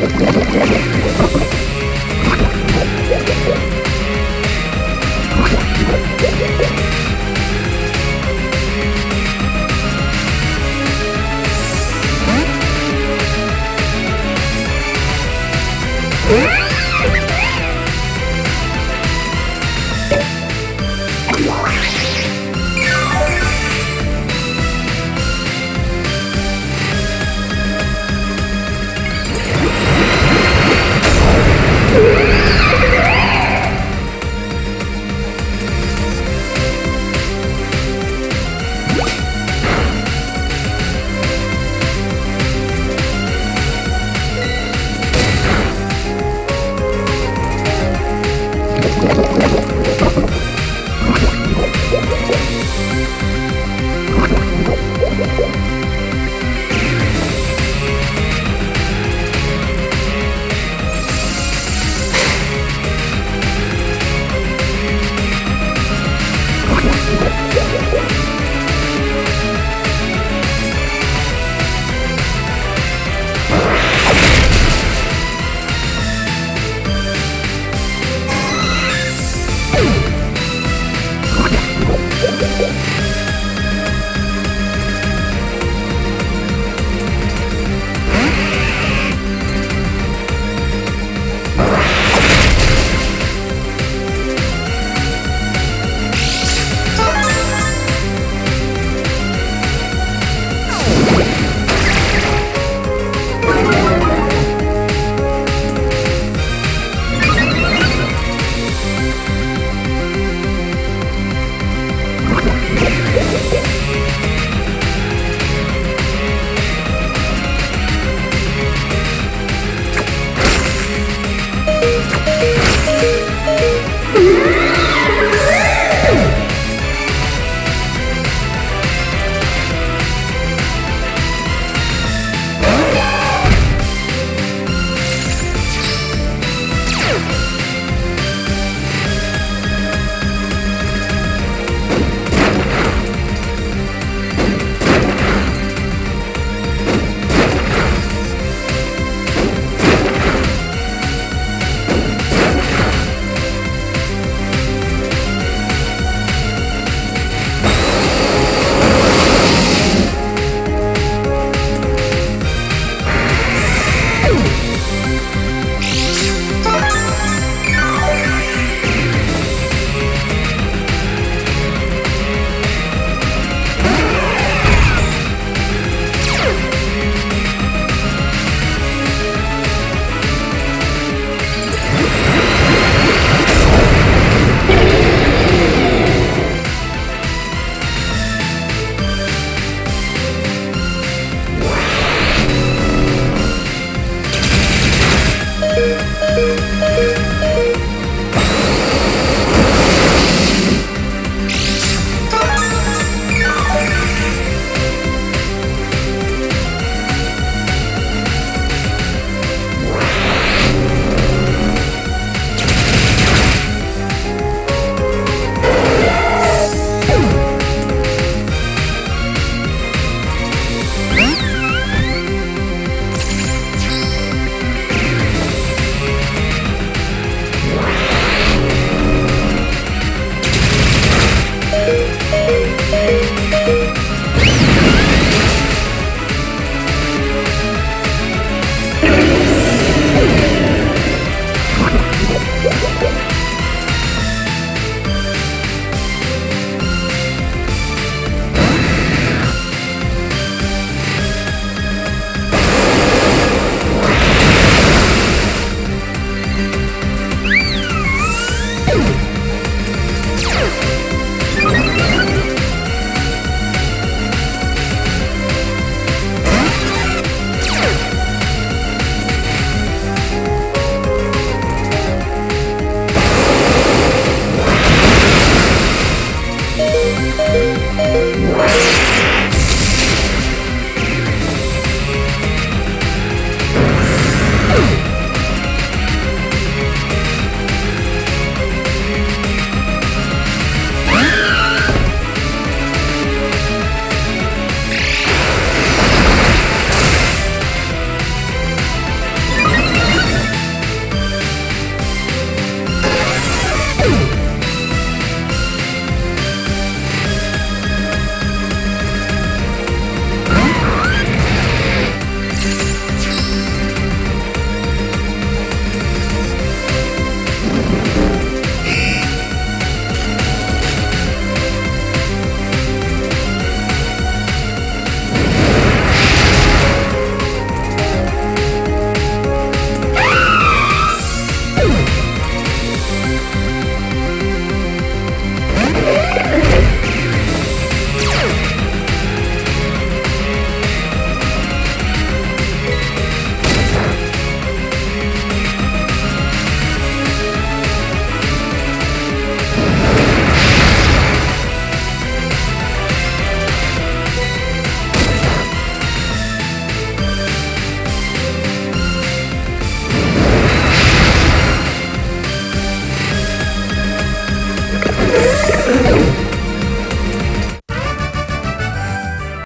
Yeah.